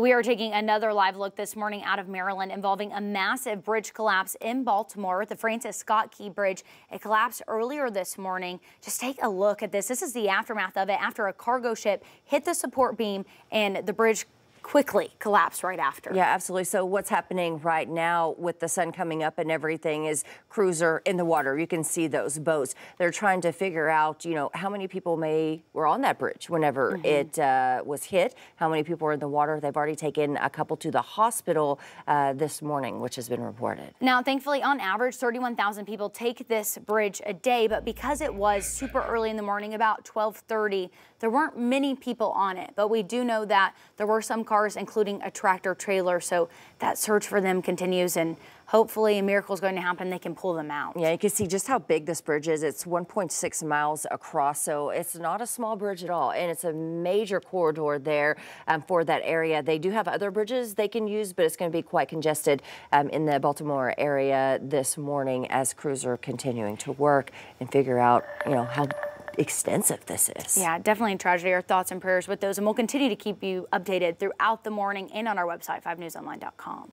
We are taking another live look this morning out of Maryland involving a massive bridge collapse in Baltimore, the Francis Scott Key Bridge. It collapsed earlier this morning. Just take a look at this. This is the aftermath of it after a cargo ship hit the support beam and the bridge quickly collapse right after. Yeah, absolutely. So what's happening right now with the sun coming up and everything is crews are in the water. You can see those boats. They're trying to figure out, you know, how many people may were on that bridge whenever mm -hmm. it uh, was hit. How many people were in the water? They've already taken a couple to the hospital uh, this morning, which has been reported. Now, thankfully, on average, 31,000 people take this bridge a day, but because it was super early in the morning, about 12:30, there weren't many people on it. But we do know that there were some cars, including a tractor trailer. So that search for them continues and hopefully a miracle is going to happen. They can pull them out. Yeah, you can see just how big this bridge is. It's 1.6 miles across, so it's not a small bridge at all. And it's a major corridor there um, for that area. They do have other bridges they can use, but it's going to be quite congested um, in the Baltimore area this morning as crews are continuing to work and figure out, you know, how extensive this is. Yeah, definitely a tragedy. Our thoughts and prayers with those, and we'll continue to keep you updated throughout the morning and on our website, 5newsonline.com.